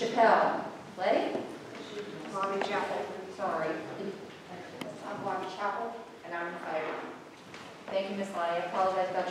Chappelle. Letty? Lonnie Chapel. Sorry. I'm Lonnie Chapel, and I'm in. Thank you, Miss Lonnie. I apologize about.